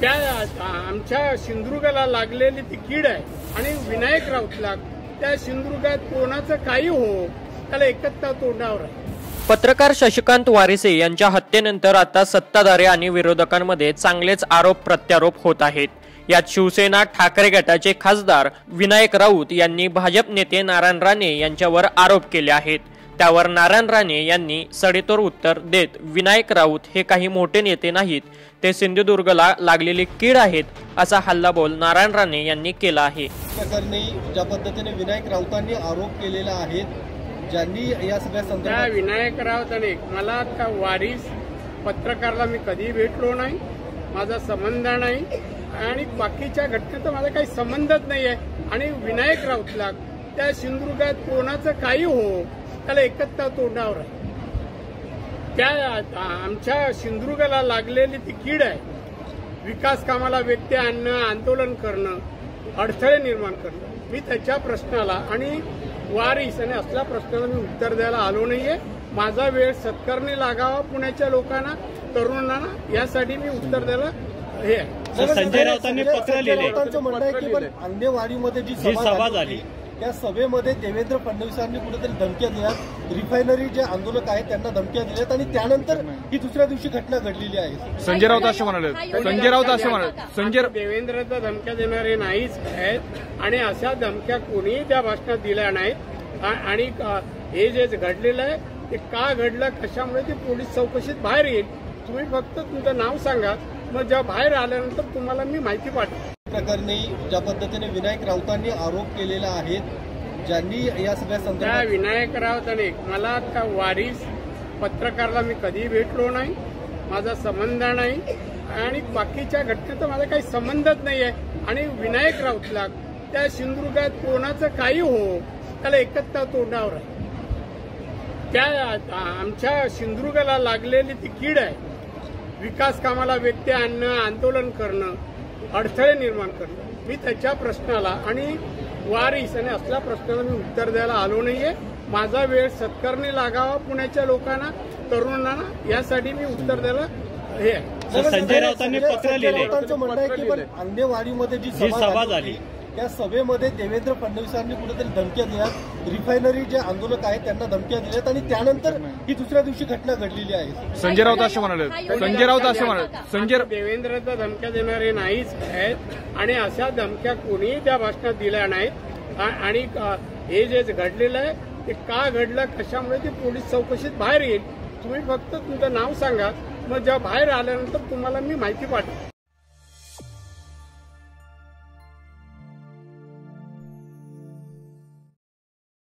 त्या आमच्या सिंधुदुर्गाला लागलेली ती कीड आहे आणि विनायक राऊतला त्या सिंधुदुर्गात कोणाचं काही हो त्याला एकत्र तोंडावर आहे. पत्रकार शशिकांत वारिसे यांच्या हत्येनंतर आता सत्ताधारी आणि विरोधकांमध्ये चांगलेच आरोप प्रत्यारोप होत आहेत. यात शिवसेना ठाकरे गटाचे खासदार विनायक राऊत यांनी भाजप नेते नारायण राणे यांच्यावर आरोप केले आहेत. त्यावर नारायण राणे यांनी सडेतोड उत्तर देत विनायक राऊत हे काही मोठे नेते नाहीत. ते सिंधुदुर्गला लागलेली कीड आहेत असा हल्लाबोल नारायण राणे यांनी केला आहे. प्रकरणी ज्या पद्धतीने विनायक राऊतांनी आरोप केलेला आहे ज्यांनी या सगळ्या संदर्भात विनायक राऊताने मला त्या वारीस पत्रकारला मी कधी भेटलो नाही माझा संबंध नाही आणि बाकीच्या घटनेचा माझा काही संबंधच नाही आहे आणि विनायक राऊतला त्या सिंधुदुर्गात कोणाचं काही हो त्याला एकत्र तोंडावर आहे. त्या आमच्या सिंधुदुर्गाला लागलेली ती कीड आहे. विकास कामाला व्यक्ती आणणं आंदोलन करणं अडथळे निर्माण करणं. मी त्याच्या प्रश्नाला आणि वारीस आणि असल्या प्रश्नाला मी उत्तर द्यायला आलो नाहीये. माझा वेळ सत्कारने लागावा पुण्याच्या लोकांना तरुणांना यासाठी मी उत्तर द्यायला हे आहे. संजय राऊतांनी पत्र लिहिले. म्हणणं आहे की पण अंदेवाडीमध्ये जी जी सभा झाली त्या सभेमध्ये देवेंद्र फडणवीसांनी कुठेतरी धमक्या दिल्या रिफायनरी जे आंदोलक आहेत त्यांना धमक्या दिल्यात आणि त्यानंतर ही दुसऱ्या दिवशी घटना घडलेली आहे. संजय राऊत असे म्हणाले संजय राऊत असे म्हणाले संजय देवेंद्रचा धमक्या देणारे नाहीच आहेत आणि अशा धमक्या कोणीही त्या भाषणात दिल्या नाहीत. आणि हे जे घडलेलं आहे ते का घडलं कशामुळे ते पोलीस चौकशीत बाहेर येईल? तुम्ही फक्त तुमचं नाव सांगा. मग जेव्हा बाहेर आल्यानंतर तुम्हाला मी माहिती पाठवतो. प्रकरणी ज्या पद्धतीने विनायक राऊतांनी आरोप केलेला आहे ज्यांनी या सगळ्या संदर्भात विनायक राऊताने मला त्या वारीस पत्रकारला मी कधी भेटलो नाही माझा संबंध नाही आणि बाकीच्या घटनेचा माझा काही संबंधच नाही आहे आणि विनायक राऊतला त्या सिंधुदुर्गात कोणाचं काही हो त्याला एकत्र तोंडावर आहे. त्या आमच्या सिंधुदुर्गाला लागलेली ती कीड आहे. विकास कामाला व्यक्ती आणणं आंदोलन करणं अडथळे निर्माण करणं मी त्याच्या प्रश्नाला आणि वारीस आणि असल्या प्रश्नाला मी उत्तर द्यायला आलो नाहीये. माझा वेळ सत्कारने लागावा पुण्याच्या लोकांना तरुणांना यासाठी मी उत्तर द्यायला हे आहे. संजय राऊतांनी पत्र लिहिले. पण अंदेवाडीमध्ये जी जी सभा झाली त्या सभेमध्ये देवेंद्र फडणवीसांनी कुठेतरी धमक्या दिल्या रिफायनरी जे आंदोलक आहेत त्यांना धमक्या दिल्यात आणि त्यानंतर ही दुसऱ्या दिवशी घटना घडलेली आहे. संजय राऊत असे म्हणाले. संजय राऊत असे म्हणाले. संजय देवेंद्रचा धमक्या देणारे नाहीच आहेत आणि अशा धमक्या कोणीही त्या भाषणात दिल्या नाहीत. आ- आणि हे जे घडलेलं आहे ते का घडलं कशामुळे ते पोलीस चौकशीत बाहेर येईल? तुम्ही फक्त तुमचं नाव सांगा. मग जेव्हा बाहेर आल्यानंतर तुम्हाला मी माहिती पाठवतो.